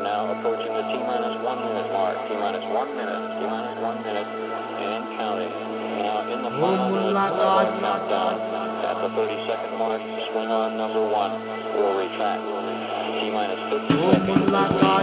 are now approaching the T-minus one minute mark. T-minus one minute, T-minus one minute, and counting. Now in the final minute countdown, at the 30 second mark, swing on number one We'll retract. T-minus 50 seconds.